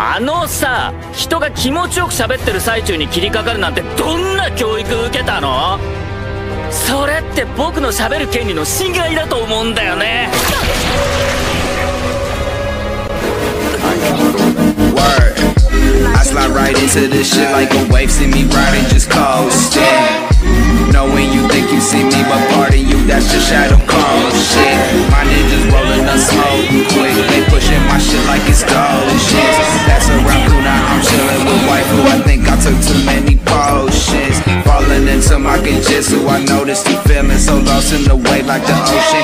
あのさ人が気持ちよく喋ってる最中に切りかかるなんてどんな教育受けたの？それって僕の喋る権利の侵害だと思うんだよね。My genjutsu, I noticed he feeling so lost in the way like the ocean.